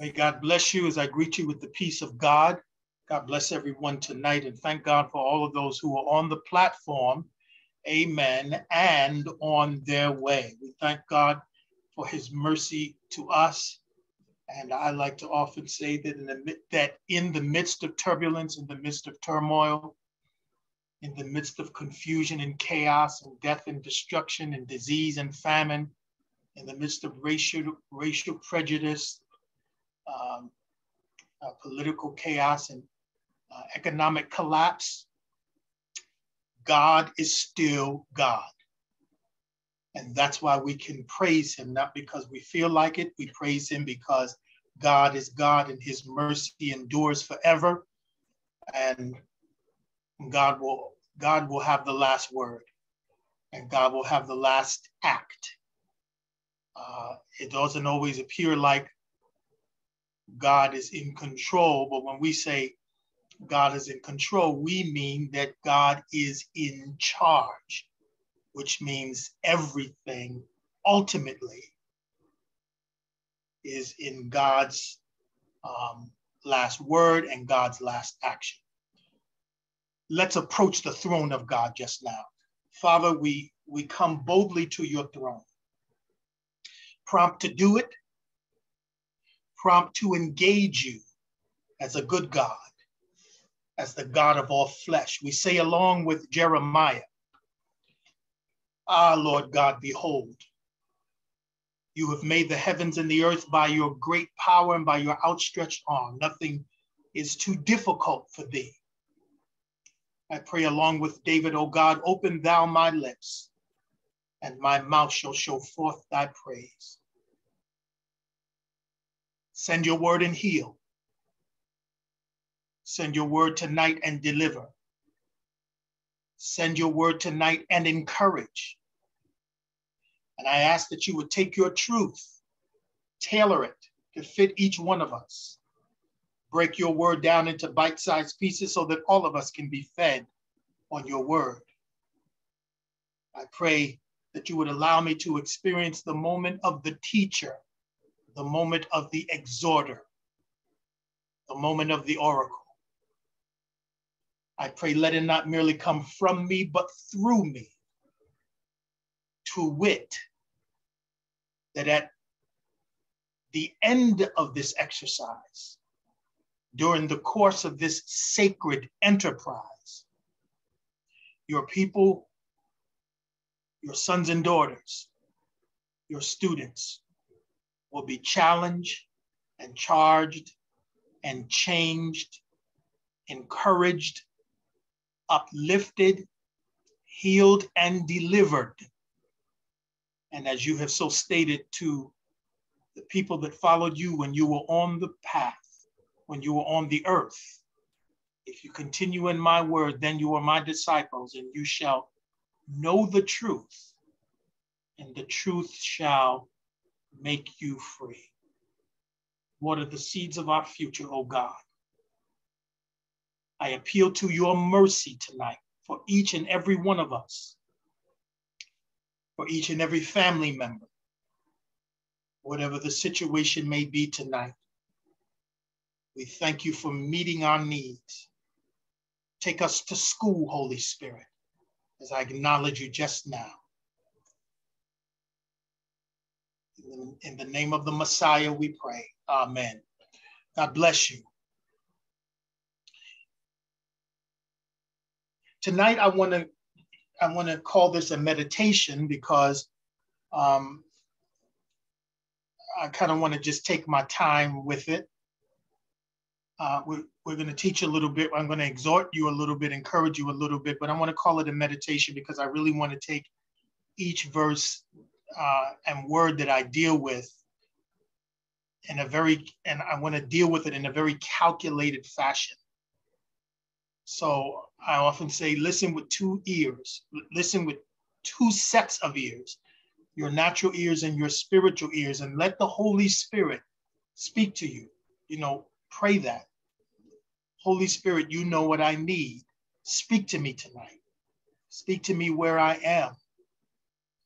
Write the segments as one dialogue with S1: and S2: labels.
S1: May God bless you as I greet you with the peace of God. God bless everyone tonight and thank God for all of those who are on the platform. Amen. And on their way. We thank God for his mercy to us. And I like to often say that in the, that in the midst of turbulence, in the midst of turmoil, in the midst of confusion and chaos and death and destruction and disease and famine, in the midst of racial, racial prejudice, um, uh, political chaos and uh, economic collapse, God is still God. And that's why we can praise him, not because we feel like it. We praise him because God is God and his mercy endures forever. And God will, God will have the last word and God will have the last act. Uh, it doesn't always appear like God is in control. But when we say God is in control, we mean that God is in charge, which means everything ultimately is in God's um, last word and God's last action. Let's approach the throne of God just now. Father, we, we come boldly to your throne, prompt to do it, prompt to engage you as a good God, as the God of all flesh. We say, along with Jeremiah, Ah, Lord God, behold, you have made the heavens and the earth by your great power and by your outstretched arm. Nothing is too difficult for thee. I pray along with David, O God, open thou my lips, and my mouth shall show forth thy praise. Send your word and heal. Send your word tonight and deliver. Send your word tonight and encourage. And I ask that you would take your truth, tailor it to fit each one of us. Break your word down into bite sized pieces so that all of us can be fed on your word. I pray that you would allow me to experience the moment of the teacher the moment of the exhorter, the moment of the oracle. I pray, let it not merely come from me, but through me. To wit, that at the end of this exercise, during the course of this sacred enterprise, your people, your sons and daughters, your students, will be challenged and charged and changed, encouraged, uplifted, healed, and delivered. And as you have so stated to the people that followed you when you were on the path, when you were on the earth, if you continue in my word, then you are my disciples, and you shall know the truth, and the truth shall make you free. What are the seeds of our future, O oh God? I appeal to your mercy tonight for each and every one of us, for each and every family member, whatever the situation may be tonight. We thank you for meeting our needs. Take us to school, Holy Spirit, as I acknowledge you just now. In the name of the Messiah, we pray. Amen. God bless you. Tonight, I want to I want to call this a meditation because um, I kind of want to just take my time with it. Uh, we're, we're going to teach a little bit. I'm going to exhort you a little bit, encourage you a little bit, but I want to call it a meditation because I really want to take each verse uh, and word that I deal with in a very, and I want to deal with it in a very calculated fashion. So I often say, listen with two ears, listen with two sets of ears, your natural ears and your spiritual ears, and let the Holy Spirit speak to you. You know, pray that. Holy Spirit, you know what I need. Speak to me tonight. Speak to me where I am.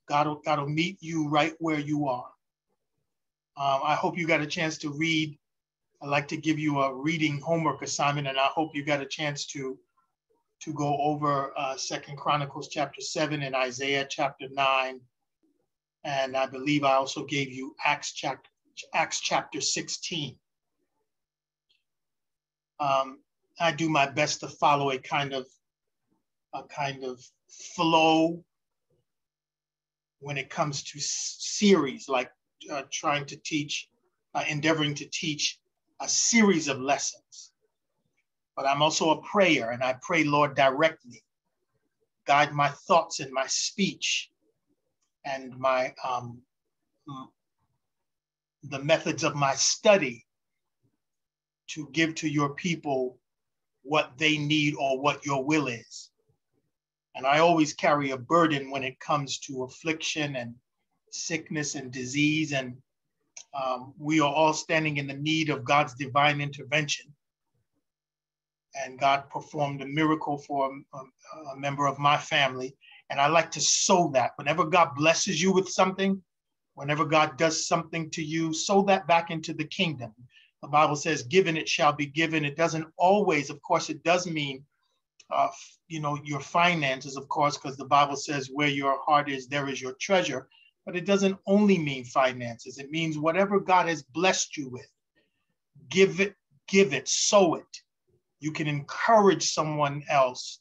S1: God will, God will meet you right where you are. Um, I hope you got a chance to read I'd like to give you a reading homework assignment, and I hope you got a chance to to go over uh, Second Chronicles chapter seven and Isaiah chapter nine, and I believe I also gave you Acts chapter Acts chapter sixteen. Um, I do my best to follow a kind of a kind of flow when it comes to series, like uh, trying to teach, uh, endeavoring to teach a series of lessons. But I'm also a prayer, and I pray, Lord, directly. Guide my thoughts and my speech and my um, the methods of my study to give to your people what they need or what your will is. And I always carry a burden when it comes to affliction and sickness and disease. And um, we are all standing in the need of God's divine intervention. And God performed a miracle for a, a member of my family. And I like to sow that. Whenever God blesses you with something, whenever God does something to you, sow that back into the kingdom. The Bible says, given it shall be given. It doesn't always, of course, it does mean uh, you know, your finances, of course, because the Bible says where your heart is, there is your treasure. But it doesn't only mean finances. It means whatever God has blessed you with, give it, give it, sow it. You can encourage someone else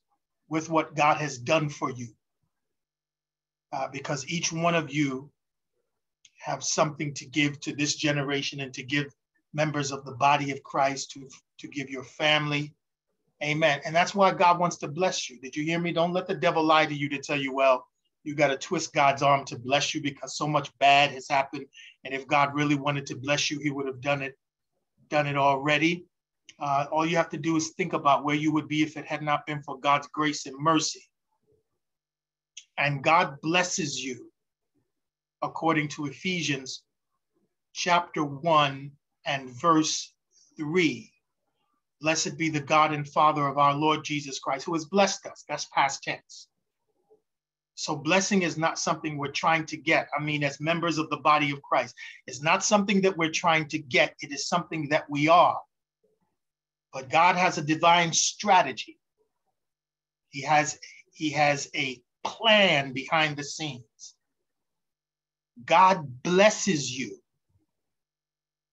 S1: with what God has done for you. Uh, because each one of you have something to give to this generation and to give members of the body of Christ, to, to give your family, Amen. And that's why God wants to bless you. Did you hear me? Don't let the devil lie to you to tell you, well, you got to twist God's arm to bless you because so much bad has happened. And if God really wanted to bless you, he would have done it, done it already. Uh, all you have to do is think about where you would be if it had not been for God's grace and mercy. And God blesses you according to Ephesians chapter 1 and verse 3. Blessed be the God and Father of our Lord Jesus Christ, who has blessed us. That's past tense. So, blessing is not something we're trying to get. I mean, as members of the body of Christ, it's not something that we're trying to get, it is something that we are. But God has a divine strategy. He has, he has a plan behind the scenes. God blesses you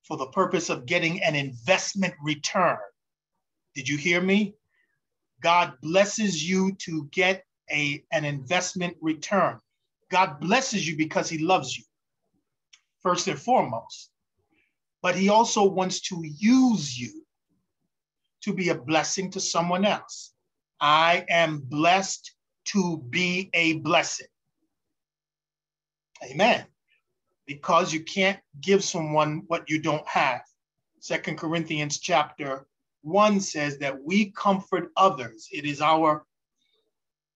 S1: for the purpose of getting an investment return. Did you hear me? God blesses you to get a, an investment return. God blesses you because he loves you, first and foremost. But he also wants to use you to be a blessing to someone else. I am blessed to be a blessing. Amen. Because you can't give someone what you don't have. Second Corinthians chapter 1 says that we comfort others. It is our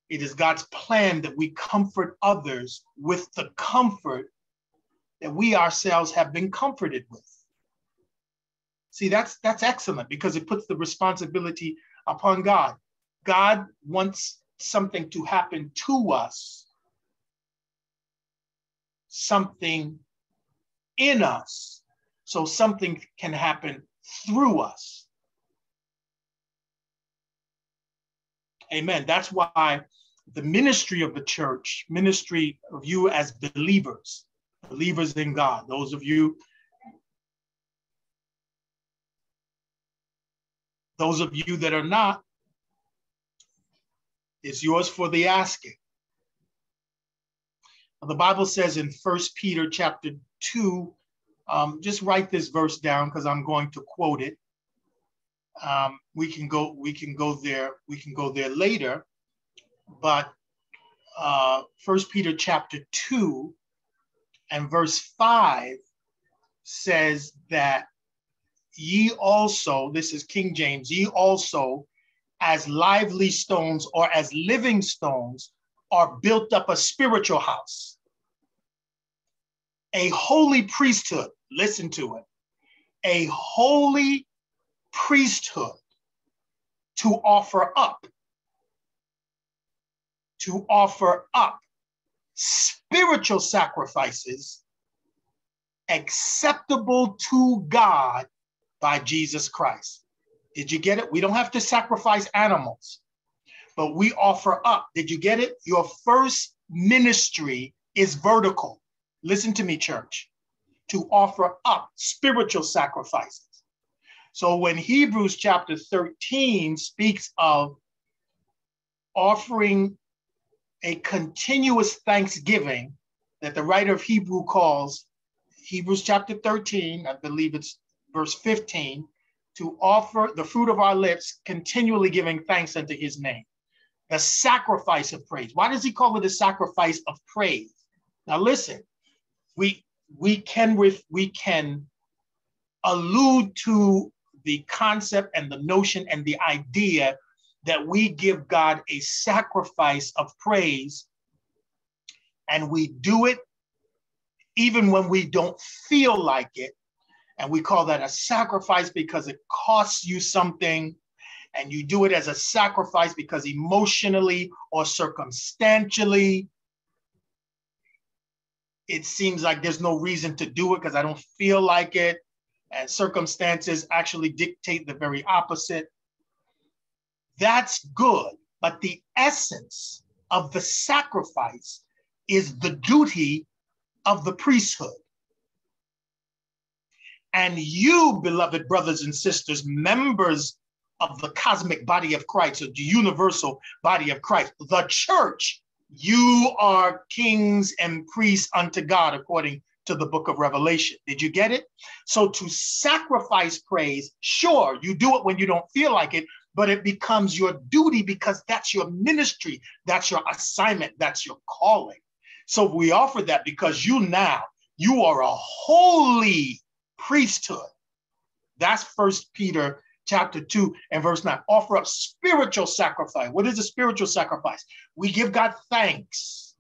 S1: it is God's plan that we comfort others with the comfort that we ourselves have been comforted with. See, that's that's excellent because it puts the responsibility upon God. God wants something to happen to us, something in us, so something can happen through us. Amen. That's why the ministry of the church, ministry of you as believers, believers in God, those of you, those of you that are not, is yours for the asking. The Bible says in First Peter chapter 2, um, just write this verse down because I'm going to quote it um, we can go we can go there we can go there later. But uh, first peter chapter 2 and verse 5 says that ye also this is king james ye also as lively stones or as living stones are built up a spiritual house a holy priesthood. Listen to it. A holy priesthood to offer up, to offer up spiritual sacrifices acceptable to God by Jesus Christ. Did you get it? We don't have to sacrifice animals, but we offer up. Did you get it? Your first ministry is vertical. Listen to me, church, to offer up spiritual sacrifices. So when Hebrews chapter 13 speaks of offering a continuous thanksgiving that the writer of Hebrew calls Hebrews chapter 13, I believe it's verse 15, to offer the fruit of our lips, continually giving thanks unto his name. The sacrifice of praise. Why does he call it a sacrifice of praise? Now listen, we we can with we can allude to the concept and the notion and the idea that we give God a sacrifice of praise and we do it even when we don't feel like it. And we call that a sacrifice because it costs you something. And you do it as a sacrifice because emotionally or circumstantially, it seems like there's no reason to do it because I don't feel like it. And circumstances actually dictate the very opposite. That's good. But the essence of the sacrifice is the duty of the priesthood. And you, beloved brothers and sisters, members of the cosmic body of Christ, or the universal body of Christ, the church, you are kings and priests unto God, according to the book of Revelation. Did you get it? So to sacrifice praise, sure, you do it when you don't feel like it, but it becomes your duty because that's your ministry, that's your assignment, that's your calling. So we offer that because you now, you are a holy priesthood. That's First Peter chapter 2 and verse 9. Offer up spiritual sacrifice. What is a spiritual sacrifice? We give God thanks.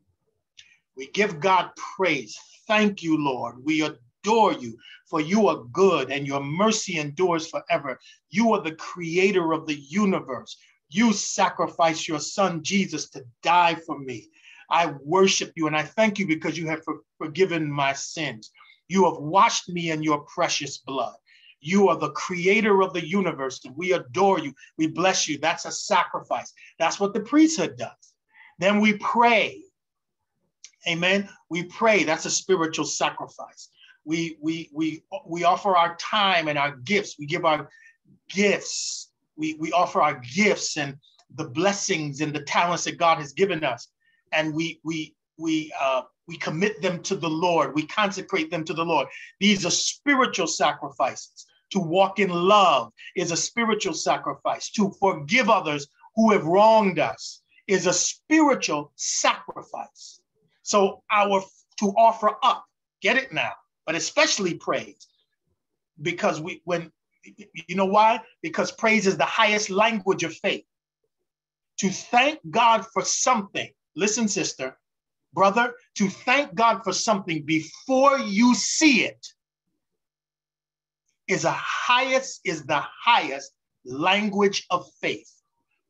S1: We give God praise. Thank you, Lord. We adore you, for you are good and your mercy endures forever. You are the creator of the universe. You sacrificed your son Jesus to die for me. I worship you and I thank you because you have for, forgiven my sins. You have washed me in your precious blood. You are the creator of the universe and we adore you. We bless you. That's a sacrifice. That's what the priesthood does. Then we pray. Amen. We pray. That's a spiritual sacrifice. We we we we offer our time and our gifts. We give our gifts. We we offer our gifts and the blessings and the talents that God has given us and we we we uh, we commit them to the Lord. We consecrate them to the Lord. These are spiritual sacrifices. To walk in love is a spiritual sacrifice. To forgive others who have wronged us is a spiritual sacrifice. So our to offer up, get it now, but especially praise, because we when you know why? Because praise is the highest language of faith. To thank God for something listen, sister, brother, to thank God for something before you see it is a highest, is the highest language of faith.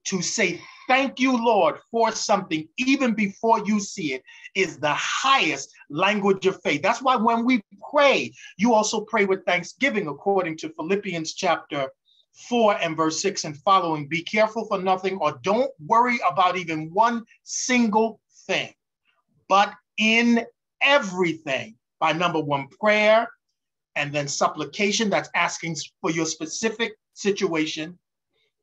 S1: To say thank you, Lord, for something even before you see it is the highest language of faith. That's why when we pray, you also pray with thanksgiving, according to Philippians chapter 4 and verse 6 and following be careful for nothing or don't worry about even one single thing, but in everything by number one, prayer, and then supplication that's asking for your specific situation.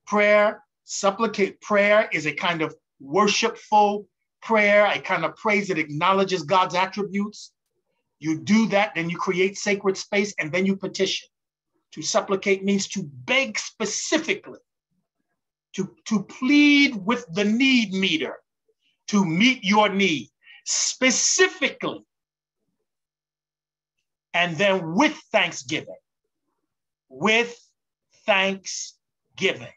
S1: Prayer, supplicate, prayer is a kind of worshipful prayer, a kind of praise that acknowledges God's attributes. You do that, then you create sacred space, and then you petition. To supplicate means to beg specifically, to, to plead with the need meter, to meet your need specifically, and then with thanksgiving. With thanksgiving.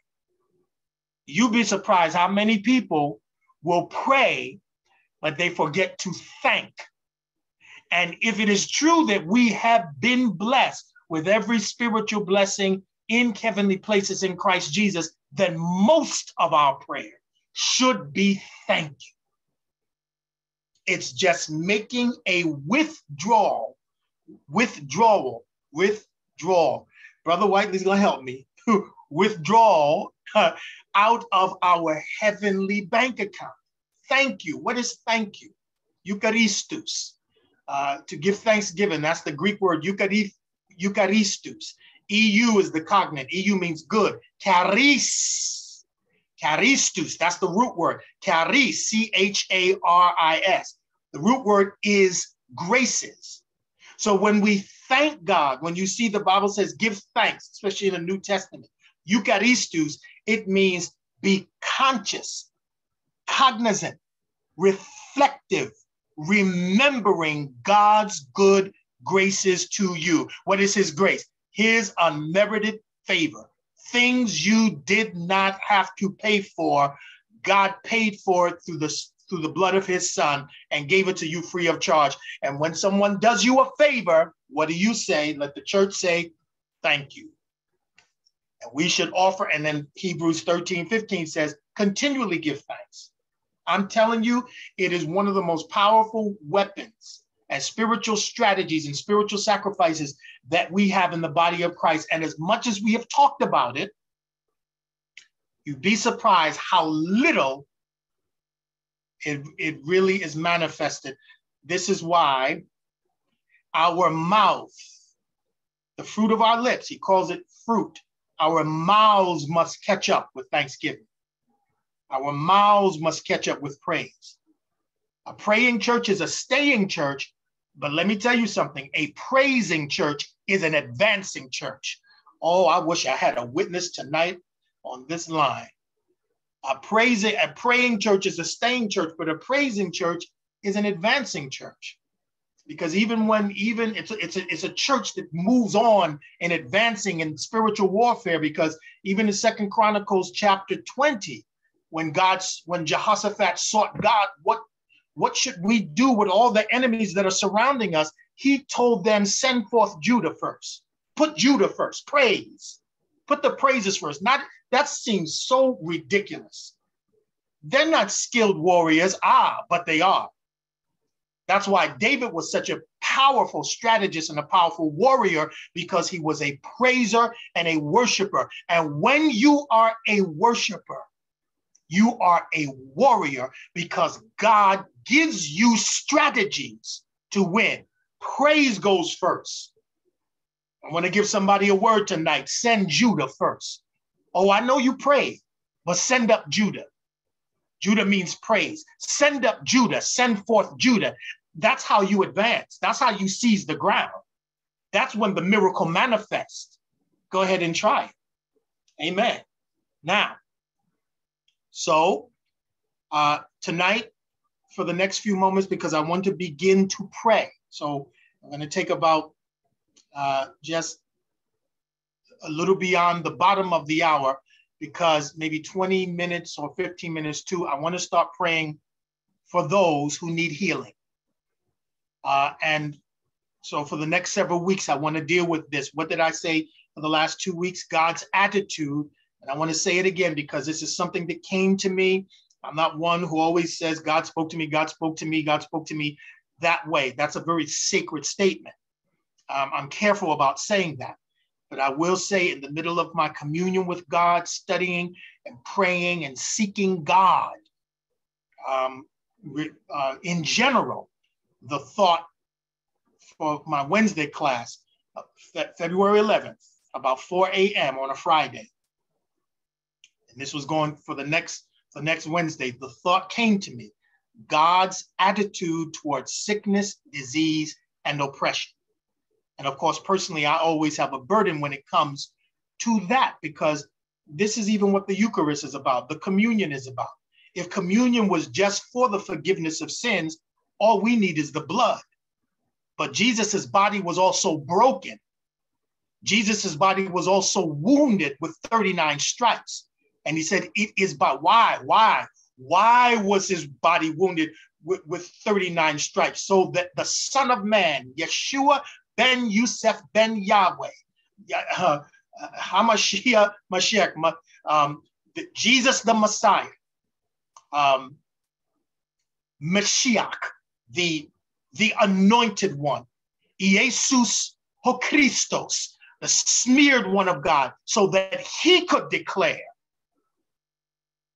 S1: You'd be surprised how many people will pray, but they forget to thank. And if it is true that we have been blessed with every spiritual blessing in heavenly places in Christ Jesus, then most of our prayer should be thank you. It's just making a withdrawal, withdrawal, withdrawal. Brother Whiteley's to help me, withdraw out of our heavenly bank account. Thank you. What is thank you? Eucharistus. Uh, to give thanksgiving, that's the Greek word Eucharistus. EU is the cognate. EU means good. Charis. Charistus, that's the root word. Charis, C H A R I S. The root word is graces. So when we thank God, when you see the Bible says give thanks, especially in the New Testament, Eucharistus, it means be conscious, cognizant, reflective, remembering God's good graces to you. What is his grace? His unmerited favor. Things you did not have to pay for, God paid for it through the through the blood of his son and gave it to you free of charge. And when someone does you a favor, what do you say? Let the church say, thank you. And we should offer, and then Hebrews 13, 15 says, continually give thanks. I'm telling you, it is one of the most powerful weapons and spiritual strategies and spiritual sacrifices that we have in the body of Christ. And as much as we have talked about it, you'd be surprised how little it, it really is manifested. This is why our mouth, the fruit of our lips, he calls it fruit, our mouths must catch up with thanksgiving. Our mouths must catch up with praise. A praying church is a staying church, but let me tell you something a praising church is an advancing church. Oh, I wish I had a witness tonight on this line. A praising, a praying church is a staying church, but a praising church is an advancing church. Because even when even it's a, it's a, it's a church that moves on and advancing in spiritual warfare. Because even in Second Chronicles chapter 20, when God's when Jehoshaphat sought God, what what should we do with all the enemies that are surrounding us? He told them, send forth Judah first. Put Judah first. Praise. Put the praises first. Not that seems so ridiculous. They're not skilled warriors, ah, but they are. That's why David was such a powerful strategist and a powerful warrior because he was a praiser and a worshiper. And when you are a worshiper, you are a warrior because God gives you strategies to win. Praise goes first. I want to give somebody a word tonight. Send Judah first. Oh, I know you pray, but send up Judah. Judah means praise. Send up Judah, send forth Judah. That's how you advance. That's how you seize the ground. That's when the miracle manifests. Go ahead and try it. Amen. Now, so uh, tonight, for the next few moments, because I want to begin to pray. So I'm going to take about uh, just a little beyond the bottom of the hour because maybe 20 minutes or 15 minutes too, I want to start praying for those who need healing. Uh, and so for the next several weeks, I want to deal with this. What did I say for the last two weeks? God's attitude. And I want to say it again because this is something that came to me. I'm not one who always says, God spoke to me, God spoke to me, God spoke to me that way. That's a very sacred statement. Um, I'm careful about saying that. But I will say, in the middle of my communion with God, studying and praying and seeking God, um, uh, in general, the thought for my Wednesday class, uh, February 11th, about 4 a.m. on a Friday, and this was going for the next the next Wednesday, the thought came to me God's attitude towards sickness, disease, and oppression. And of course, personally, I always have a burden when it comes to that because this is even what the Eucharist is about, the communion is about. If communion was just for the forgiveness of sins, all we need is the blood. But Jesus's body was also broken. Jesus's body was also wounded with 39 stripes. And he said, It is by why? Why? Why was his body wounded with, with 39 stripes? So that the Son of Man, Yeshua Ben Yusef Ben Yahweh, uh, Hamashiach, Mashiach, um, Jesus the Messiah, um, Mashiach, the, the anointed one, Jesus ho Christos, the smeared one of God, so that he could declare,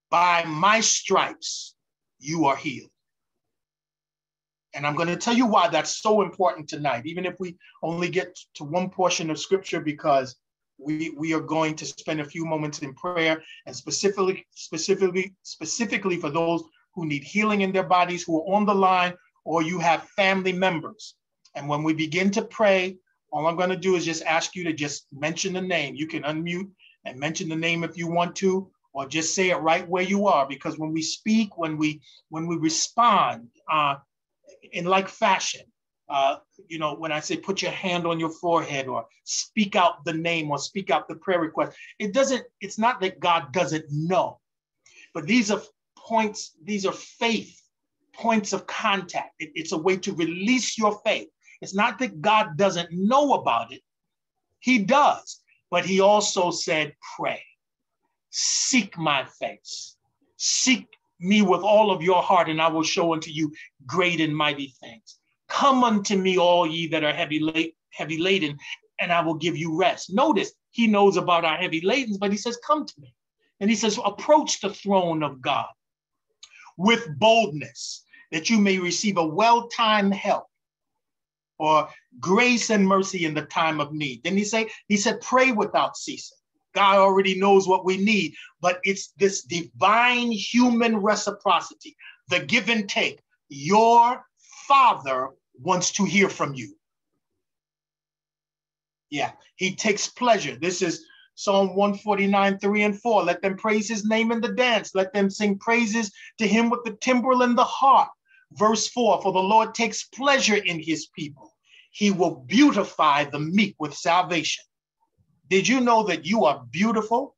S1: By my stripes, you are healed. And I'm going to tell you why that's so important tonight, even if we only get to one portion of scripture, because we, we are going to spend a few moments in prayer and specifically, specifically, specifically for those who need healing in their bodies, who are on the line, or you have family members. And when we begin to pray, all I'm going to do is just ask you to just mention the name. You can unmute and mention the name if you want to, or just say it right where you are. Because when we speak, when we when we respond uh, in like fashion, uh, you know, when I say put your hand on your forehead or speak out the name or speak out the prayer request, it doesn't. It's not that God doesn't know, but these are points. These are faith points of contact. It, it's a way to release your faith. It's not that God doesn't know about it, He does, but He also said, pray, seek my face, seek me with all of your heart, and I will show unto you great and mighty things. Come unto me, all ye that are heavy, la- heavy laden, and I will give you rest. Notice he knows about our heavy ladens, but he says, Come to me. And he says, Approach the throne of God with boldness, that you may receive a well timed help or grace and mercy in the time of need. Then he say, he said, pray without ceasing. God already knows what we need, but it's this divine human reciprocity, the give and take. Your father wants to hear from you. Yeah, he takes pleasure. This is Psalm 149, 3 and 4. Let them praise his name in the dance. Let them sing praises to him with the timbrel and the harp. Verse 4 For the Lord takes pleasure in his people, he will beautify the meek with salvation. Did you know that you are beautiful?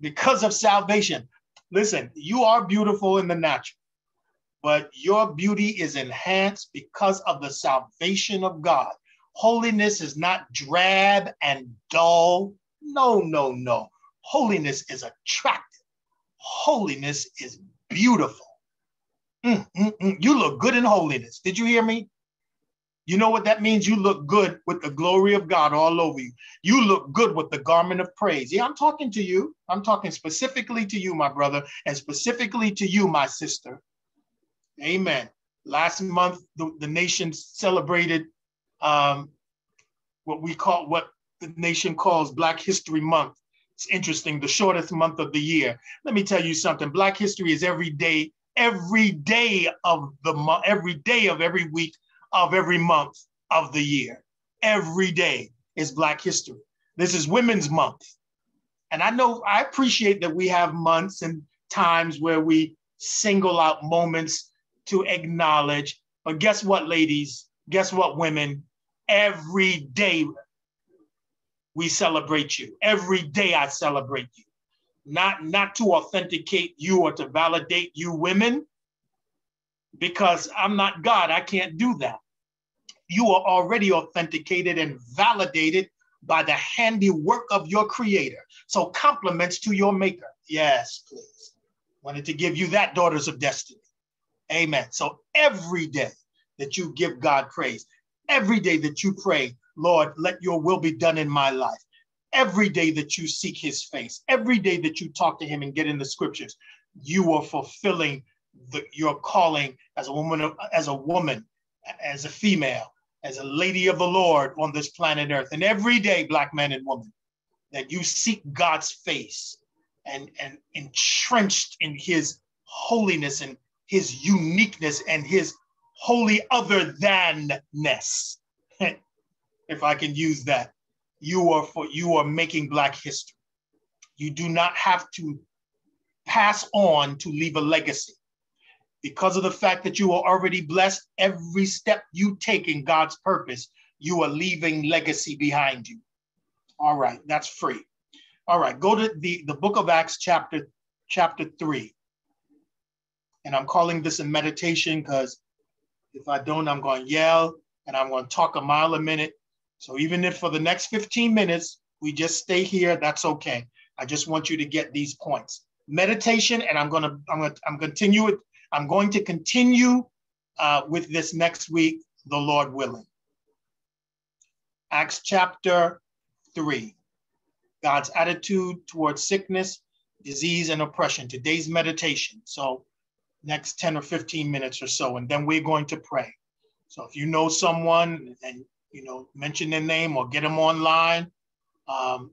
S1: Because of salvation. Listen, you are beautiful in the natural, but your beauty is enhanced because of the salvation of God. Holiness is not drab and dull. No, no, no. Holiness is attractive. Holiness is beautiful. Mm, mm, mm. You look good in holiness. Did you hear me? You know what that means? You look good with the glory of God all over you. You look good with the garment of praise. Yeah, I'm talking to you. I'm talking specifically to you, my brother, and specifically to you, my sister. Amen. Last month, the, the nation celebrated um, what we call, what the nation calls Black History Month. It's interesting, the shortest month of the year. Let me tell you something Black history is every day every day of the month, every day of every week of every month of the year. Every day is Black History. This is Women's Month. And I know I appreciate that we have months and times where we single out moments to acknowledge. But guess what, ladies? Guess what, women? Every day we celebrate you. Every day I celebrate you not not to authenticate you or to validate you women because I'm not God. I can't do that. You are already authenticated and validated by the handiwork of your creator. So compliments to your maker. Yes, please. Wanted to give you that daughters of destiny. Amen. So every day that you give God praise, every day that you pray, Lord, let your will be done in my life every day that you seek his face, every day that you talk to him and get in the scriptures, you are fulfilling the, your calling as a woman, as a woman, as a female, as a lady of the Lord on this planet Earth. And every day, black man and woman, that you seek God's face and, and entrenched in his holiness and his uniqueness and his holy other than-ness, if I can use that you are for you are making black history. You do not have to pass on to leave a legacy. Because of the fact that you are already blessed, every step you take in God's purpose, you are leaving legacy behind you. All right, that's free. All right, go to the, the book of Acts, chapter, chapter 3. And I'm calling this a meditation because if I don't, I'm going to yell and I'm going to talk a mile a minute so even if for the next 15 minutes we just stay here, that's okay. I just want you to get these points. Meditation, and I'm gonna I'm gonna I'm continue it. I'm going to continue uh, with this next week, the Lord willing. Acts chapter 3. God's attitude towards sickness, disease, and oppression. Today's meditation. So, next 10 or 15 minutes or so, and then we're going to pray. So, if you know someone and you know, mention their name or get them online um,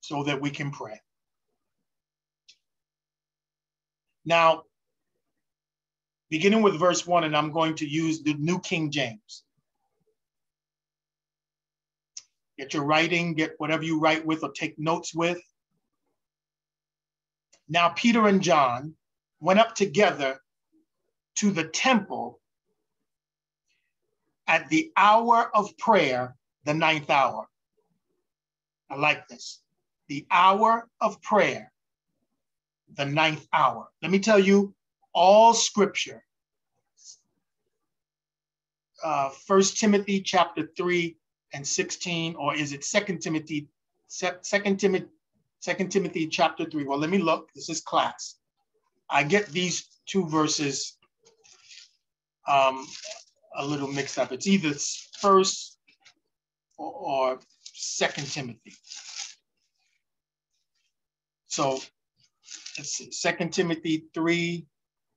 S1: so that we can pray. Now, beginning with verse one, and I'm going to use the New King James. Get your writing, get whatever you write with or take notes with. Now, Peter and John went up together to the temple at the hour of prayer, the ninth hour. I like this. The hour of prayer, the ninth hour. Let me tell you, all scripture, uh, First Timothy chapter 3 and 16, or is it Second Timothy, Second Timothy, Second Timothy chapter 3? Well, let me look. This is class. I get these two verses um, a little mixed up. It's either first or, or second Timothy. So Second Timothy 3.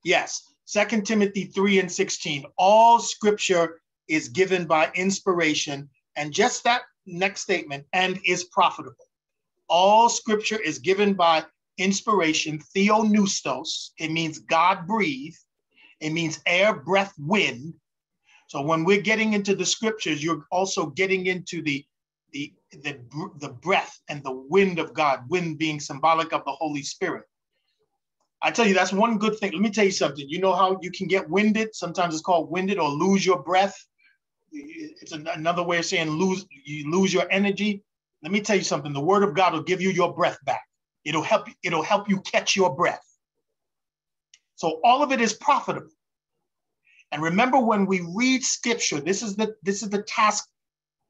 S1: Yes, Second Timothy 3 and 16. All scripture is given by inspiration. And just that next statement, and is profitable. All scripture is given by inspiration, theopneustos. It means God breathed. It means air, breath, wind. So when we're getting into the scriptures, you're also getting into the the the, the breath and the wind of God, wind being symbolic of the Holy Spirit. I tell you, that's one good thing. Let me tell you something. You know how you can get winded? Sometimes it's called winded or lose your breath. It's another way of saying lose you lose your energy. Let me tell you something. The word of God will give you your breath back. It'll help it'll help you catch your breath. So all of it is profitable. And remember when we read scripture, this is the this is the task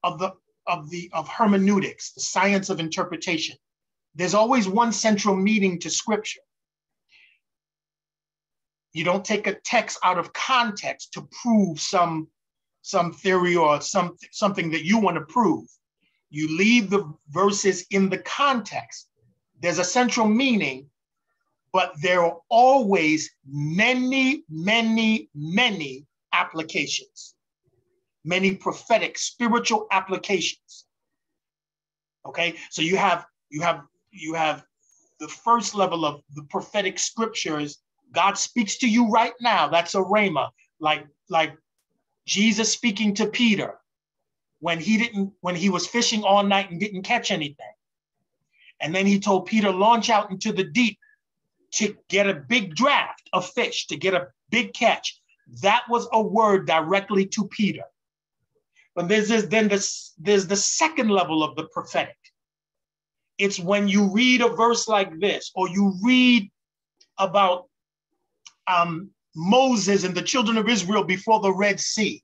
S1: of the of the of hermeneutics, the science of interpretation. There's always one central meaning to scripture. You don't take a text out of context to prove some some theory or some something that you want to prove. You leave the verses in the context. There's a central meaning but there are always many, many, many applications, many prophetic, spiritual applications. Okay, so you have you have you have the first level of the prophetic scriptures. God speaks to you right now. That's a rhema, like like Jesus speaking to Peter when he didn't when he was fishing all night and didn't catch anything. And then he told Peter, launch out into the deep to get a big draft of fish, to get a big catch. That was a word directly to Peter. But this, then this, there's the second level of the prophetic. It's when you read a verse like this, or you read about um, Moses and the children of Israel before the Red Sea.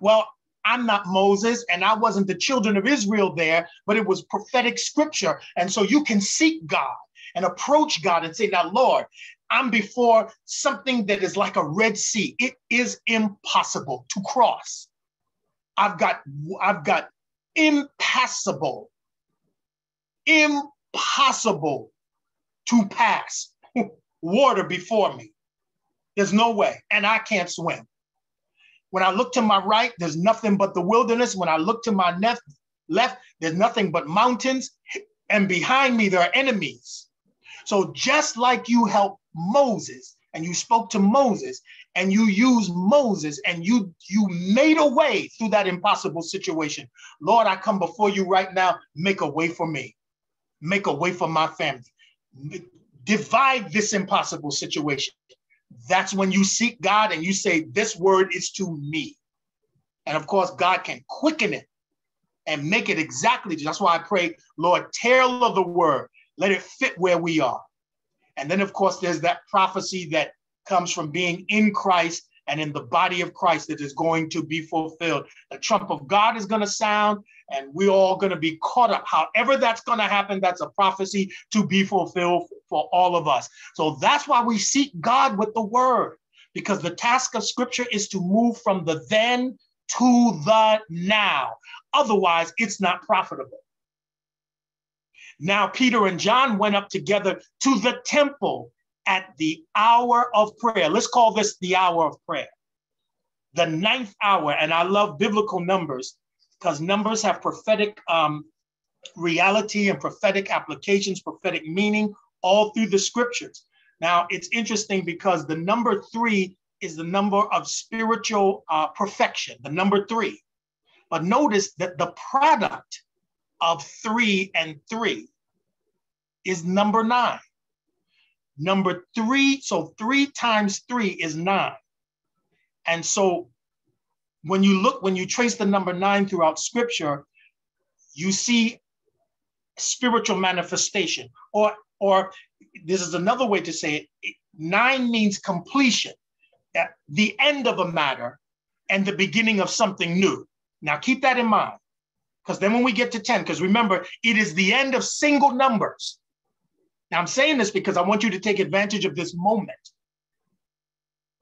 S1: Well, I'm not Moses and I wasn't the children of Israel there, but it was prophetic scripture. And so you can seek God and approach God and say, Now, Lord, I'm before something that is like a Red Sea. It is impossible to cross. I've got, I've got impassable, impossible to pass water before me. There's no way, and I can't swim. When I look to my right, there's nothing but the wilderness. When I look to my left, left, there's nothing but mountains. And behind me, there are enemies. So just like you helped Moses and you spoke to Moses and you used Moses and you you made a way through that impossible situation. Lord, I come before you right now, make a way for me. Make a way for my family. Divide this impossible situation. That's when you seek God and you say, This word is to me. And of course, God can quicken it and make it exactly. That's why I pray, Lord, tailor the word let it fit where we are. And then, of course, there's that prophecy that comes from being in Christ and in the body of Christ that is going to be fulfilled. The trump of God is going to sound, and we're all going to be caught up. However, that's going to happen, that's a prophecy to be fulfilled for all of us. So that's why we seek God with the word, because the task of scripture is to move from the then to the now. Otherwise, it's not profitable. Now, Peter and John went up together to the temple at the hour of prayer. Let's call this the hour of prayer. The ninth hour. And I love biblical numbers because numbers have prophetic um, reality and prophetic applications, prophetic meaning all through the scriptures. Now, it's interesting because the number three is the number of spiritual uh, perfection, the number three. But notice that the product of three and three is number nine. Number three, so three times three is nine. And so when you look, when you trace the number nine throughout scripture, you see spiritual manifestation. Or, or this is another way to say it. Nine means completion, the end of a matter and the beginning of something new. Now keep that in mind. Because then when we get to 10, because remember, it is the end of single numbers. Now, I'm saying this because I want you to take advantage of this moment.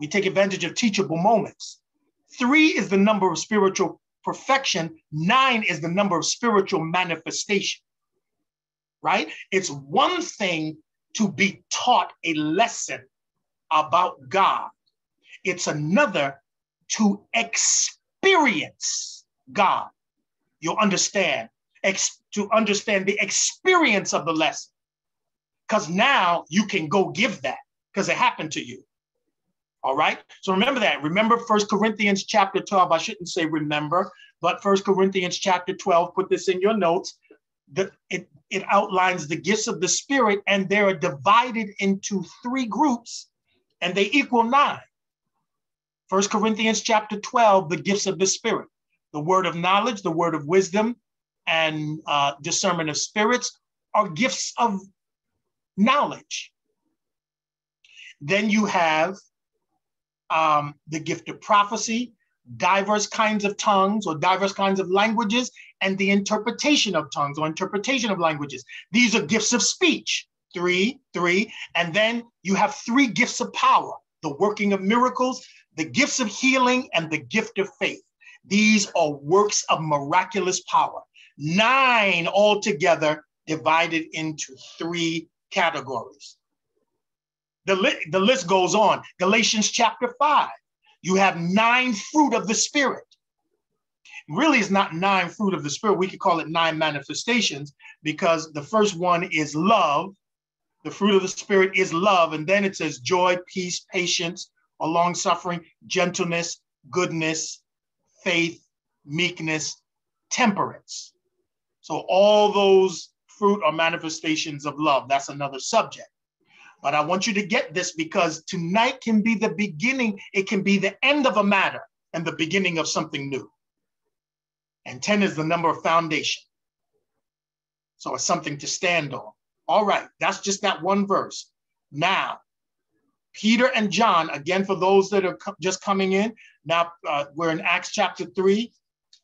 S1: We take advantage of teachable moments. Three is the number of spiritual perfection, nine is the number of spiritual manifestation, right? It's one thing to be taught a lesson about God, it's another to experience God. You'll understand, ex- to understand the experience of the lesson because now you can go give that because it happened to you. All right. So remember that. Remember First Corinthians chapter 12. I shouldn't say remember, but First Corinthians chapter 12, put this in your notes. The, it, it outlines the gifts of the Spirit, and they're divided into three groups, and they equal nine. First Corinthians chapter 12, the gifts of the Spirit, the word of knowledge, the word of wisdom, and uh, discernment of spirits are gifts of knowledge. Then you have um, the gift of prophecy, diverse kinds of tongues or diverse kinds of languages, and the interpretation of tongues or interpretation of languages. These are gifts of speech, three, three. And then you have three gifts of power the working of miracles, the gifts of healing, and the gift of faith. These are works of miraculous power. Nine altogether divided into three categories. The, li- the list goes on. Galatians chapter 5, you have nine fruit of the Spirit. Really, it's not nine fruit of the Spirit. We could call it nine manifestations because the first one is love. The fruit of the Spirit is love. And then it says joy, peace, patience, a long suffering, gentleness, goodness, faith, meekness, temperance. So all those fruit are manifestations of love. That's another subject. But I want you to get this because tonight can be the beginning, it can be the end of a matter and the beginning of something new. And 10 is the number of foundation. So it's something to stand on. All right, that's just that one verse. Now, Peter and John, again, for those that are co- just coming in, now uh, we're in Acts chapter 3,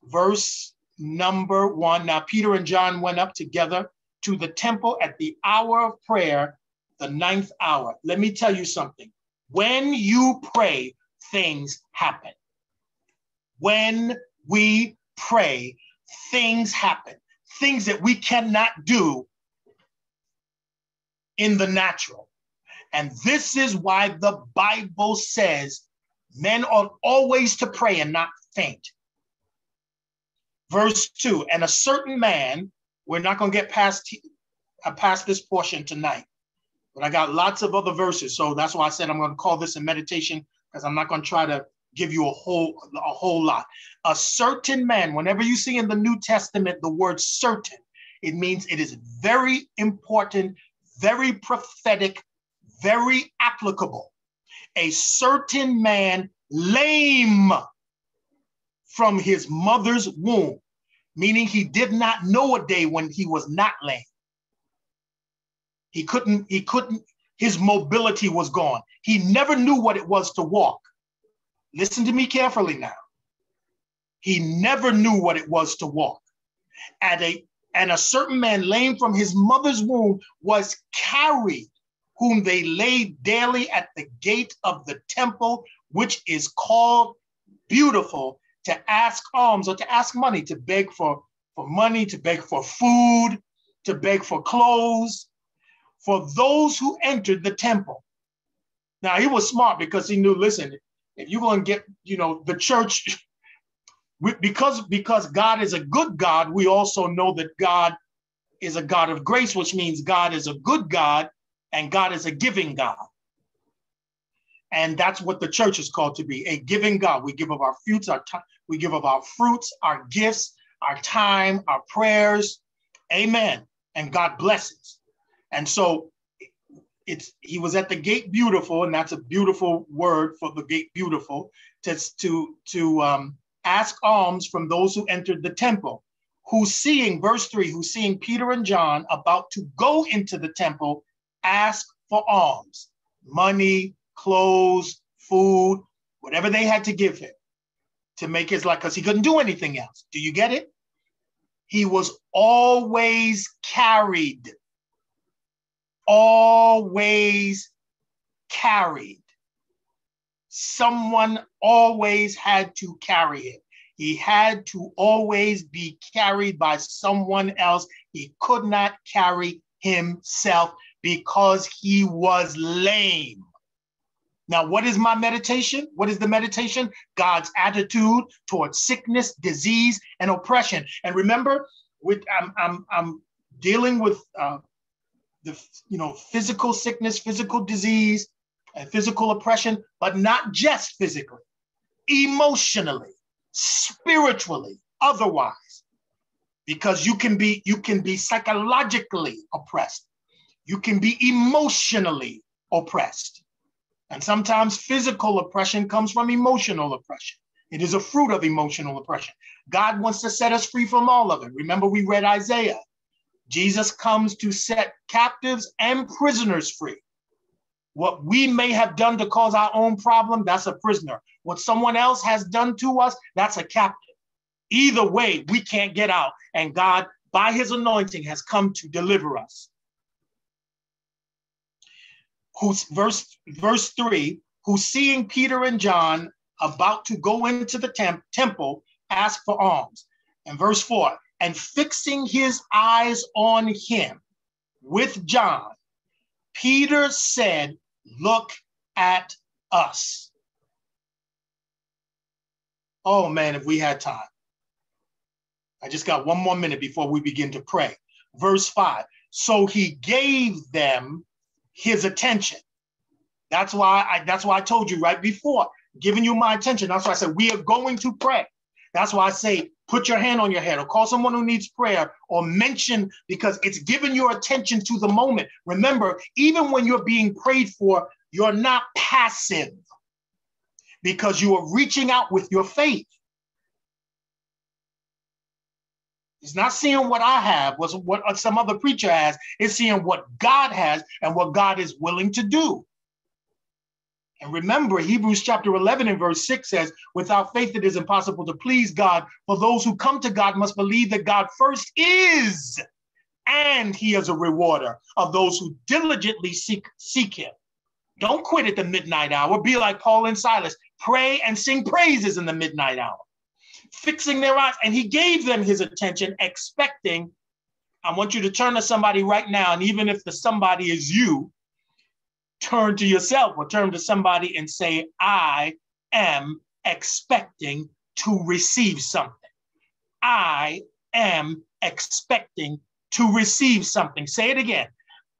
S1: verse number one. Now, Peter and John went up together to the temple at the hour of prayer, the ninth hour. Let me tell you something. When you pray, things happen. When we pray, things happen. Things that we cannot do in the natural. And this is why the Bible says men ought always to pray and not faint. Verse 2 And a certain man we're not going to get past uh, past this portion tonight, but I got lots of other verses. So that's why I said I'm going to call this a meditation because I'm not going to try to give you a whole a whole lot. A certain man, whenever you see in the New Testament the word certain, it means it is very important, very prophetic, very applicable. A certain man lame from his mother's womb meaning he did not know a day when he was not lame. He couldn't, he couldn't, his mobility was gone. He never knew what it was to walk. Listen to me carefully now. He never knew what it was to walk. At a, and a certain man lame from his mother's womb was carried, whom they laid daily at the gate of the temple, which is called beautiful, to ask alms or to ask money, to beg for, for money, to beg for food, to beg for clothes, for those who entered the temple. Now he was smart because he knew, listen, if you're going to get, you know, the church, because because God is a good God, we also know that God is a God of grace, which means God is a good God and God is a giving God. And that's what the church is called to be, a giving God. We give of our fruits, our time, we give of our fruits, our gifts, our time, our prayers. Amen. And God blesses. And so it's he was at the gate beautiful, and that's a beautiful word for the gate beautiful, to, to, to um, ask alms from those who entered the temple who seeing, verse 3, who seeing Peter and John about to go into the temple, ask for alms, money, clothes, food, whatever they had to give him to make his life, because he couldn't do anything else. Do you get it? He was always carried. Always carried. Someone always had to carry him. He had to always be carried by someone else. He could not carry himself because he was lame. Now, what is my meditation? What is the meditation? God's attitude towards sickness, disease, and oppression. And remember, with I'm I'm, I'm dealing with uh, the you know physical sickness, physical disease, and physical oppression, but not just physically, emotionally spiritually, otherwise, because you can be you can be psychologically oppressed, you can be emotionally oppressed, and sometimes physical oppression comes from emotional oppression. It is a fruit of emotional oppression. God wants to set us free from all of it. Remember, we read Isaiah. Jesus comes to set captives and prisoners free. What we may have done to cause our own problem, that's a prisoner. What someone else has done to us, that's a captive. Either way, we can't get out. And God, by his anointing, has come to deliver us. Who's verse, verse three, who seeing Peter and John about to go into the temp- temple, ask for alms. And verse four, and fixing his eyes on him with John, Peter said, Look at us. Oh man, if we had time. I just got one more minute before we begin to pray. Verse 5. So he gave them his attention. That's why I that's why I told you right before, giving you my attention. That's why I said we are going to pray. That's why I say put your hand on your head or call someone who needs prayer or mention because it's giving your attention to the moment. Remember, even when you're being prayed for, you're not passive because you are reaching out with your faith. It's not seeing what I have, was what uh, some other preacher has. It's seeing what God has and what God is willing to do. And remember, Hebrews chapter 11 and verse 6 says, Without faith, it is impossible to please God. For those who come to God must believe that God first is, and he is a rewarder of those who diligently seek, seek him. Don't quit at the midnight hour. Be like Paul and Silas. Pray and sing praises in the midnight hour. Fixing their eyes. And he gave them his attention, expecting. I want you to turn to somebody right now. And even if the somebody is you, turn to yourself or turn to somebody and say, I am expecting to receive something. I am expecting to receive something. Say it again.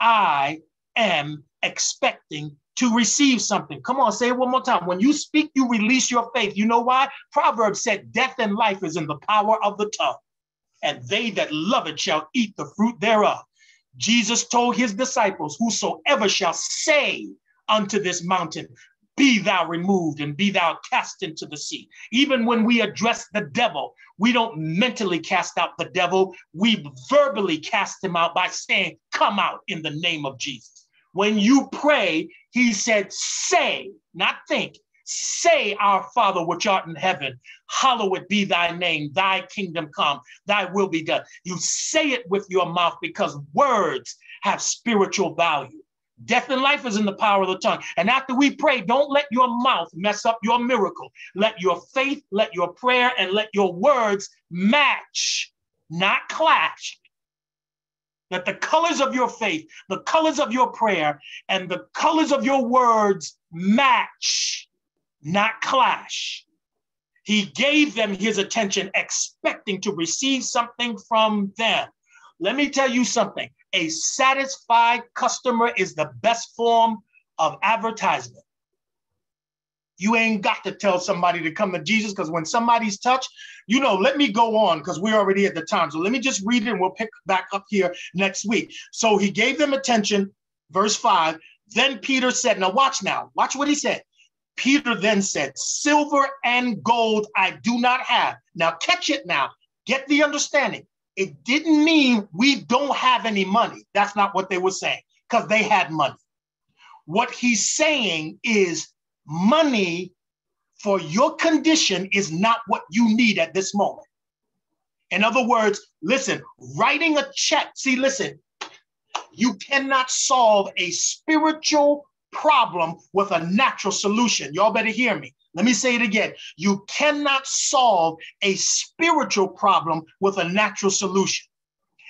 S1: I am expecting to receive something. Come on, say it one more time. When you speak, you release your faith. You know why? Proverbs said, Death and life is in the power of the tongue, and they that love it shall eat the fruit thereof. Jesus told his disciples, Whosoever shall say unto this mountain, Be thou removed and be thou cast into the sea. Even when we address the devil, we don't mentally cast out the devil, we verbally cast him out by saying, Come out in the name of Jesus. When you pray, he said, Say, not think, Say, Our Father which art in heaven, hallowed be thy name, thy kingdom come, thy will be done. You say it with your mouth because words have spiritual value. Death and life is in the power of the tongue. And after we pray, don't let your mouth mess up your miracle. Let your faith, let your prayer, and let your words match, not clash. Let the colors of your faith, the colors of your prayer, and the colors of your words match, not clash. He gave them his attention, expecting to receive something from them. Let me tell you something a satisfied customer is the best form of advertisement. You ain't got to tell somebody to come to Jesus because when somebody's touched, you know, let me go on because we're already at the time. So let me just read it and we'll pick back up here next week. So he gave them attention, verse five. Then Peter said, Now watch now, watch what he said. Peter then said, Silver and gold I do not have. Now catch it now. Get the understanding. It didn't mean we don't have any money. That's not what they were saying, because they had money. What he's saying is money for your condition is not what you need at this moment. In other words, listen, writing a check, see, listen, you cannot solve a spiritual problem with a natural solution. Y'all better hear me. Let me say it again. You cannot solve a spiritual problem with a natural solution.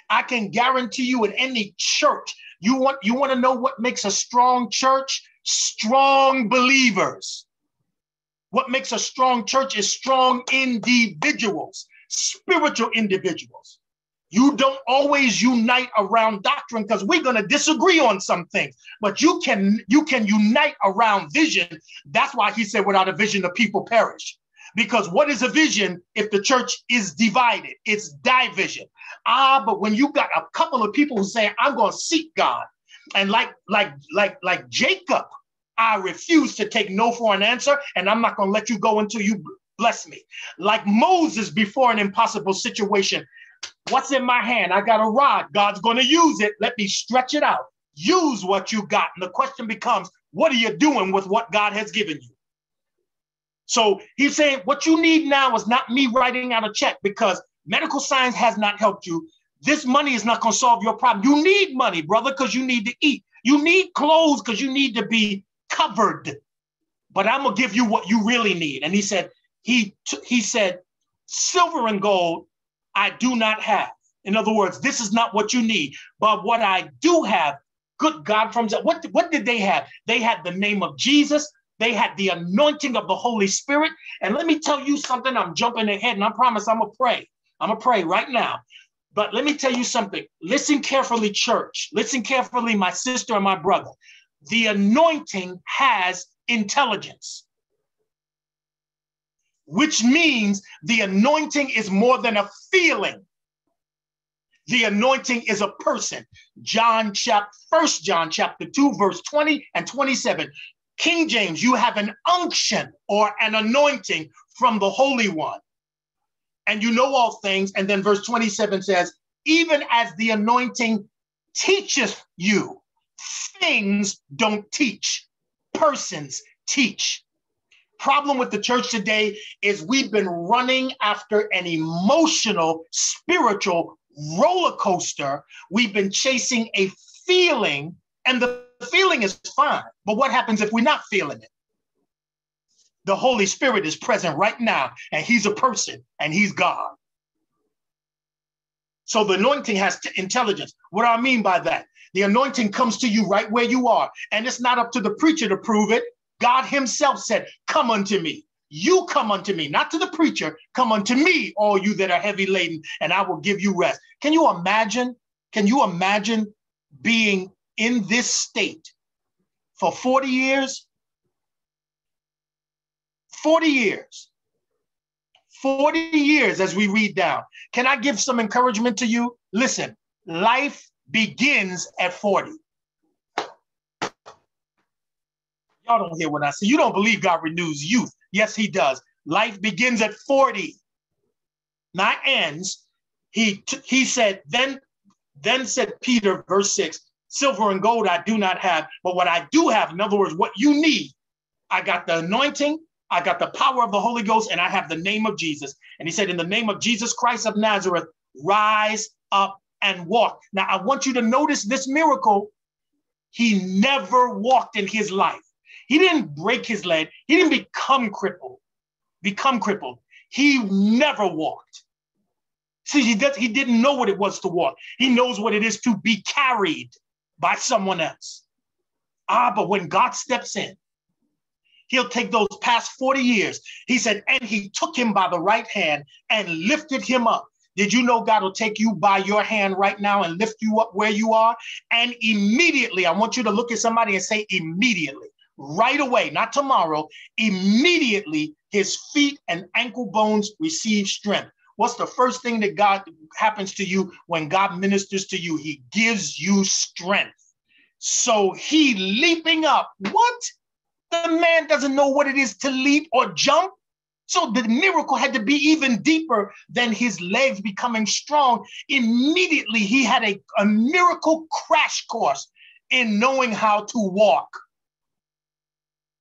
S1: I can guarantee you in any church, you want you want to know what makes a strong church? Strong believers. What makes a strong church is strong individuals, spiritual individuals. You don't always unite around doctrine because we're going to disagree on some things, but you can you can unite around vision. That's why he said, "Without a vision, the people perish." Because what is a vision if the church is divided? It's division. Ah, but when you got a couple of people who say, "I'm going to seek God," and like like like like Jacob, I refuse to take no for an answer, and I'm not going to let you go until you bless me. Like Moses before an impossible situation, What's in my hand? I got a rod. God's going to use it. Let me stretch it out. Use what you got. And the question becomes, what are you doing with what God has given you? So he's saying, what you need now is not me writing out a check because medical science has not helped you. This money is not going to solve your problem. You need money, brother, because you need to eat. You need clothes because you need to be covered. But I'm gonna give you what you really need. And he said, he he said, silver and gold I do not have. In other words, this is not what you need. But what I do have, good God from what, what did they have? They had the name of Jesus. They had the anointing of the Holy Spirit. And let me tell you something. I'm jumping ahead and I promise I'm going to pray. I'm going to pray right now. But let me tell you something. Listen carefully, church. Listen carefully, my sister and my brother. The anointing has intelligence which means the anointing is more than a feeling. The anointing is a person. John chapter first John chapter 2 verse 20 and 27. King James, you have an unction or an anointing from the Holy One. And you know all things. And then verse 27 says, even as the anointing teacheth you, things don't teach, persons teach problem with the church today is we've been running after an emotional, spiritual roller coaster. We've been chasing a feeling, and the feeling is fine. But what happens if we're not feeling it? The Holy Spirit is present right now, and He's a person, and He's God. So the anointing has intelligence. What do I mean by that? The anointing comes to you right where you are, and it's not up to the preacher to prove it. God Himself said, Come unto me. You come unto me, not to the preacher. Come unto me, all you that are heavy laden, and I will give you rest. Can you imagine? Can you imagine being in this state for 40 years? 40 years. 40 years as we read down. Can I give some encouragement to you? Listen, life begins at 40. Y'all don't hear what I say. You don't believe God renews youth. Yes, he does. Life begins at 40, not ends. He he said, then, then said Peter, verse 6, silver and gold I do not have, but what I do have, in other words, what you need, I got the anointing, I got the power of the Holy Ghost, and I have the name of Jesus. And he said, In the name of Jesus Christ of Nazareth, rise up and walk. Now, I want you to notice this miracle he never walked in his life. He didn't break his leg. He didn't become crippled. Become crippled. He never walked. See, he does. He didn't know what it was to walk. He knows what it is to be carried by someone else. Ah, but when God steps in, He'll take those past 40 years. He said, and he took him by the right hand and lifted him up. Did you know God will take you by your hand right now and lift you up where you are? And immediately, I want you to look at somebody and say, immediately, right away, not tomorrow, immediately his feet and ankle bones receive strength. What's the first thing that God happens to you when God ministers to you? He gives you strength. So he leaping up. What? The man doesn't know what it is to leap or jump. So the miracle had to be even deeper than his legs becoming strong. Immediately, he had a, a miracle crash course in knowing how to walk.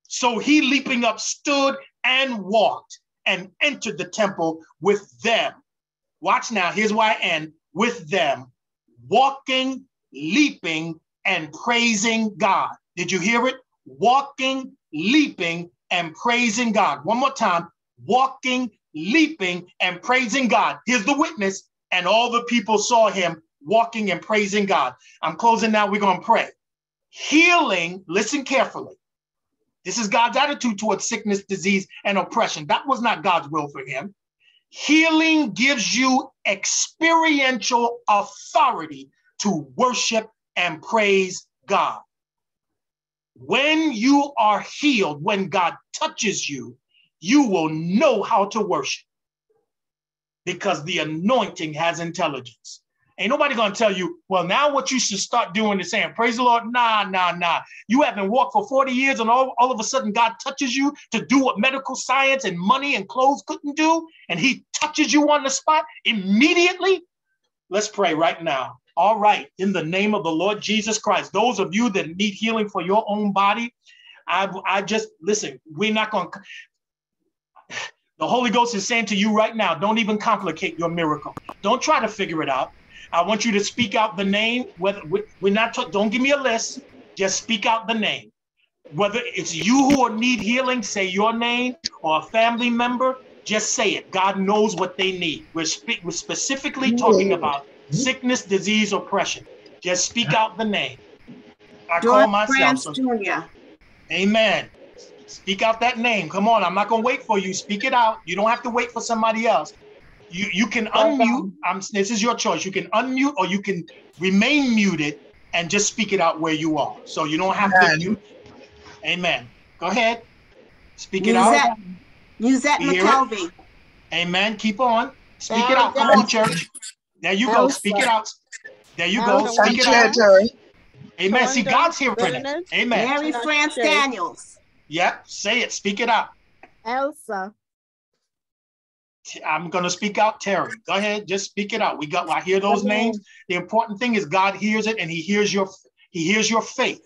S1: So he leaping up stood and walked and entered the temple with them. Watch now, here's why I end with them, walking, leaping, and praising God. Did you hear it? Walking, leaping, and praising God. One more time walking, leaping, and praising God. Here's the witness. And all the people saw him walking and praising God. I'm closing now. We're going to pray. Healing, listen carefully. This is God's attitude towards sickness, disease, and oppression. That was not God's will for him. Healing gives you experiential authority to worship and praise God. When you are healed, when God touches you, you will know how to worship because the anointing has intelligence. Ain't nobody gonna tell you, well, now what you should start doing is saying, praise the Lord. Nah, nah, nah. You haven't walked for 40 years and all, all of a sudden God touches you to do what medical science and money and clothes couldn't do, and he touches you on the spot immediately. Let's pray right now. All right, in the name of the Lord Jesus Christ, those of you that need healing for your own body, I, I just listen, we're not going to. The Holy Ghost is saying to you right now, don't even complicate your miracle. Don't try to figure it out. I want you to speak out the name. Whether we're not, don't give me a list. Just speak out the name. Whether it's you who need healing, say your name, or a family member, just say it. God knows what they need. We're, spe- we're specifically talking about sickness, disease, oppression. Just speak out the name. I call myself. So. Amen. Speak out that name. Come on, I'm not gonna wait for you. Speak it out. You don't have to wait for somebody else. You you can unmute. I'm, this is your choice. You can unmute or you can remain muted and just speak it out where you are. So you don't have Amen. to mute. Amen. Go ahead. Speak it out.
S2: Musette McKelvey.
S1: Amen. Keep on. Speak it out. Come on, church. There you go. Speak it out. There you go. Speak it out. Amen. See, God's hearing it. Amen.
S2: Mary France Daniels.
S1: Yep. Say it. Speak it out.
S3: Elsa.
S1: I'm going to speak out, Terry. Go ahead, just speak it out. We got. I hear those names. The important thing is God hears it, and He hears your He hears your faith.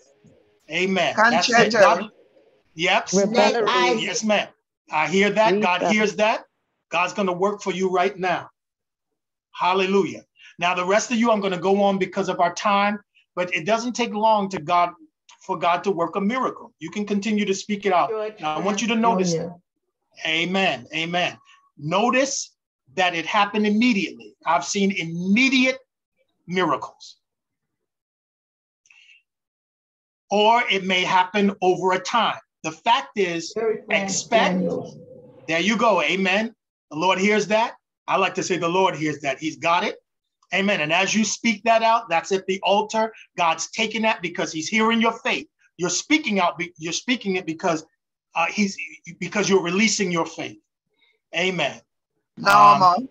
S1: Amen. That's it. God, yep. Yes, ma'am. I hear that. God hears that. God's going to work for you right now. Hallelujah. Now the rest of you, I'm going to go on because of our time, but it doesn't take long to God for God to work a miracle. You can continue to speak it out. Now I want you to notice. Oh, yeah. Amen. Amen. Notice that it happened immediately. I've seen immediate miracles. Or it may happen over a time. The fact is, expect. There you go. Amen. The Lord hears that. I like to say the Lord hears that. He's got it. Amen. And as you speak that out, that's at the altar. God's taking that because He's hearing your faith. You're speaking out. You're speaking it because uh, He's because you're releasing your faith. Amen.
S4: No, um, I'm on.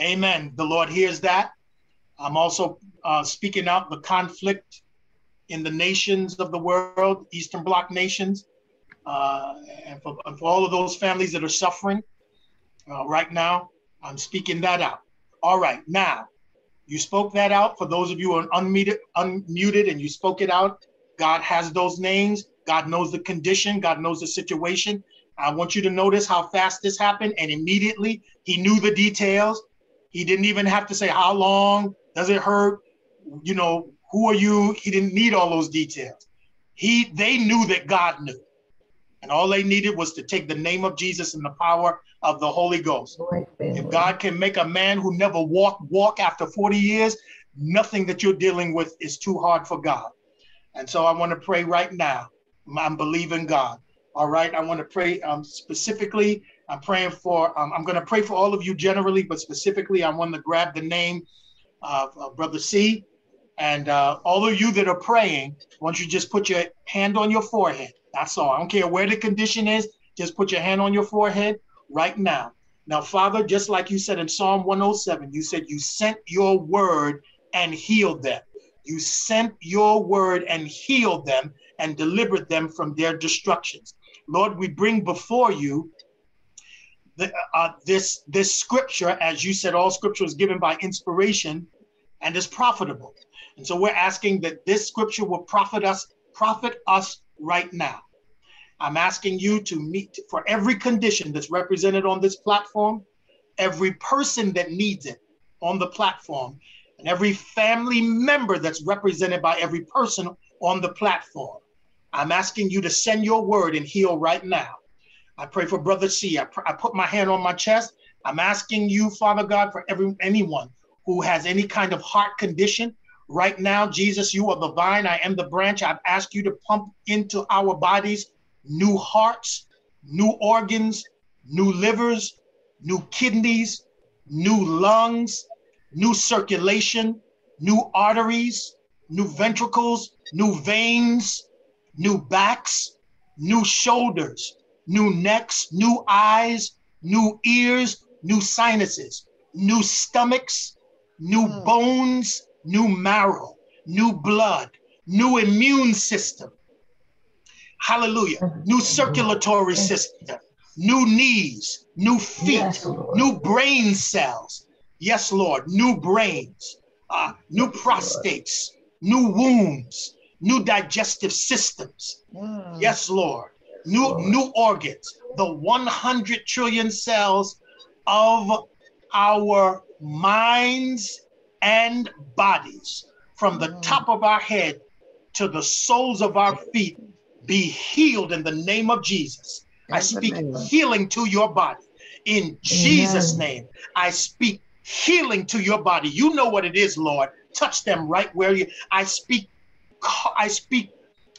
S1: Amen. The Lord hears that. I'm also uh, speaking out the conflict in the nations of the world, Eastern Bloc nations, uh, and, for, and, for, all of those families that are suffering uh, right now. I'm speaking that out. All right, now you spoke that out. For those of you who are unmuted, unmuted and you spoke it out, God has those names. God knows the condition. God knows the situation. I want you to notice how fast this happened. And immediately he knew the details. He didn't even have to say how long, does it hurt, you know, Who are you? He didn't need all those details. He they knew that God knew. And all they needed was to take the name of Jesus and the power of the Holy Ghost. If God can make a man who never walked walk after 40 years, nothing that you're dealing with is too hard for God. And so I want to pray right now. I'm believing God. All right. I want to pray um, specifically. I'm praying for, um, I'm going to pray for all of you generally, but specifically, I want to grab the name of, Brother C. And uh, all of you that are praying, once you just put your hand on your forehead. That's all. I don't care where the condition is. Just put your hand on your forehead right now. Now, Father, just like you said in Psalm 107, you said you sent your word and healed them. You sent your word and healed them and delivered them from their destructions. Lord, we bring before you the, uh, this, this scripture, as you said, all scripture is given by inspiration and is profitable. And so we're asking that this scripture will profit us, profit us right now. I'm asking you to meet for every condition that's represented on this platform, every person that needs it on the platform, and every family member that's represented by every person on the platform. I'm asking you to send your word and heal right now. I pray for Brother C. I, pr- I put my hand on my chest. I'm asking you, Father God, for every anyone who has any kind of heart condition. Right now, Jesus, you are the vine, I am the branch. I've asked you to pump into our bodies new hearts, new organs, new livers, new kidneys, new lungs, new circulation, new arteries, new ventricles, new veins, new backs, new shoulders, new necks, new eyes, new ears, new sinuses, new stomachs, new mm. bones, new marrow, new blood, new immune system. Hallelujah. New circulatory system, new knees, new feet, yes, new brain cells, Yes, Lord, new brains, uh, new prostates, new wombs, new digestive systems. Mm. Yes, Lord, new Lord. new organs, the 100 trillion cells of our minds and bodies, from the mm. top of our head to the soles of our feet, be healed in the name of Jesus. I speak healing to your body. In Jesus' name, I speak healing to your body. You know what it is, Lord. Touch them right where you. I speak. I speak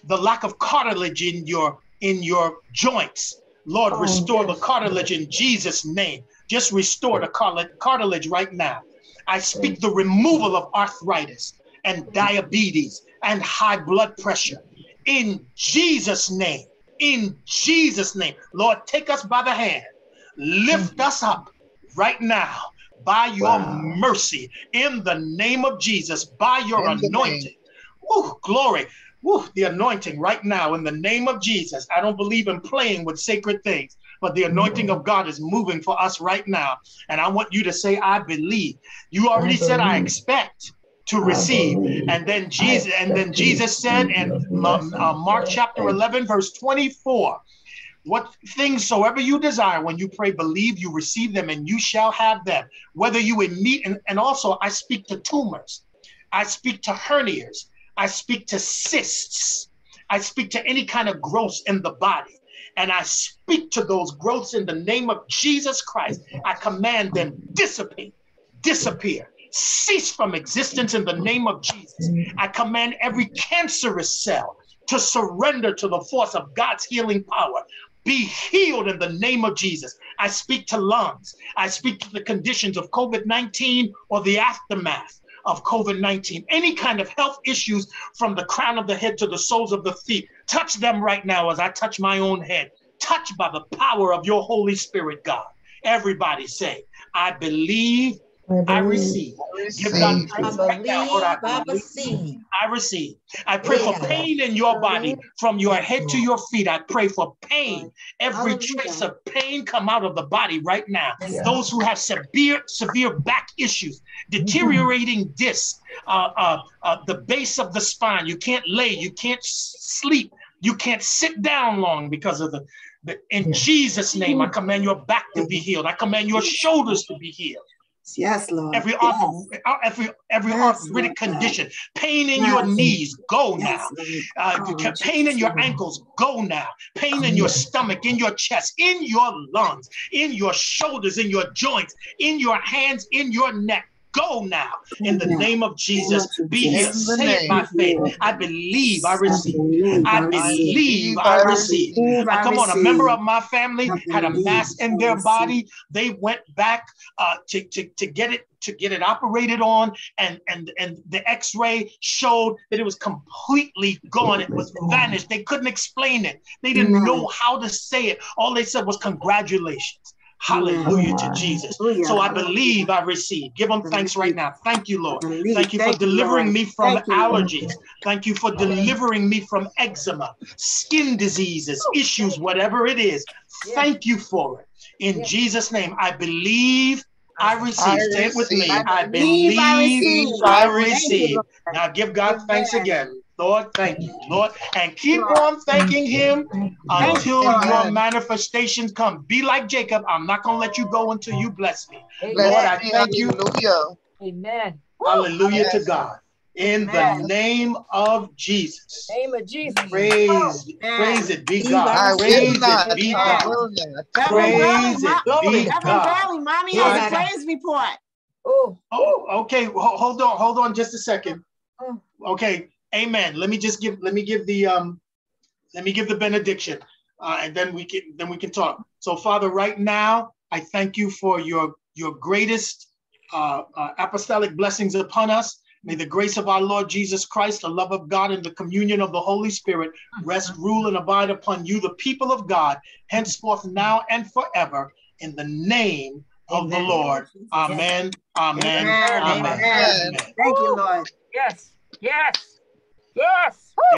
S1: the lack of cartilage in your in your joints. Lord, oh, restore yes. the cartilage in Jesus' name. Just restore the cartilage right now. I speak the removal of arthritis and diabetes and high blood pressure in Jesus' name. In Jesus' name. Lord, take us by the hand, lift mm. us up right now by your wow. mercy in the name of Jesus, by your in anointing. Woo, glory. Woo, the anointing right now in the name of Jesus. I don't believe in playing with sacred things, but the anointing of God is moving for us right now. And I want you to say, I believe. You already said, I expect to receive. And then Jesus, and then Jesus said in uh, Mark chapter 11, verse 24, what things soever you desire when you pray, believe you receive them and you shall have them. Whether you in meet, and, and also I speak to tumors, I speak to hernias, I speak to cysts, I speak to any kind of growth in the body. And I speak to those growths in the name of Jesus Christ. I command them dissipate, disappear, cease from existence in the name of Jesus. I command every cancerous cell to surrender to the force of God's healing power be healed in the name of Jesus. I speak to lungs. I speak to the conditions of COVID 19 or the aftermath of COVID 19, any kind of health issues from the crown of the head to the soles of the feet. Touch them right now as I touch my own head. Touch by the power of your Holy Spirit, God. Everybody say, I believe I receive. I receive. I believe, I, receive. I receive. I pray yeah. for pain in your body from your head to your feet. I pray for pain. Every trace of pain come out of the body right now. Yeah. Those who have severe, severe back issues, deteriorating disc, uh, uh, uh, the base of the spine. You can't lay, you can't sleep, you can't sit down long because of the. the in Jesus' name, I command your back to be healed. I command your shoulders to be healed.
S2: Yes, Lord.
S1: Every yes. Uh, every every yes, arthritic condition, pain in yes. your knees, go now. Uh, oh, pain in your ankles, go now. Pain in your stomach, in your chest, in your lungs, in your shoulders, in your joints, in your hands, in your neck, Go now in the name of Jesus. Be healed. Say it by faith. I believe I receive. I believe I receive. Now, come on, a member of my family had a mass in their body. They went back uh, to, to, to get it to get it operated on and and and the x-ray showed that it was completely gone it was vanished they couldn't explain it they didn't know how to say it all they said was congratulations Hallelujah to Jesus. So I believe I receive. Give them thanks right now. Thank you, Lord. Thank you for delivering me from allergies. Thank you for delivering me from eczema, skin diseases, issues, whatever it is. Thank you for it. In Jesus' name, I believe I receive. Say it with me. I believe I receive. Now give God thanks again. Lord, thank you, Lord. And keep on thanking him until your manifestations come. Be like Jacob. I'm not going to let you go until you bless me. Amen. Lord, I thank you.
S3: Hallelujah. Amen.
S1: Hallelujah to God. In Amen. the name of Jesus.
S3: Name of Jesus.
S1: Praise, praise it be God. Praise it be God. Praise it be God.
S2: Mommy has a praise report.
S1: Oh, oh, okay. Hold on, hold on, just a second. Oh. Okay, Amen. Let me just give let me give the um let me give the benediction uh, and then we can then we can talk. So Father, right now I thank you for your your greatest uh, uh, apostolic blessings upon us. May the grace of our Lord Jesus Christ, the love of God, and the communion of the Holy Spirit rest, rule, and abide upon you, the people of God, henceforth, now, and forever, in the name of Amen. the Lord. Amen. Amen. Amen.
S2: Amen. Amen. Thank you, Lord.
S3: Yes. Yes. Yes.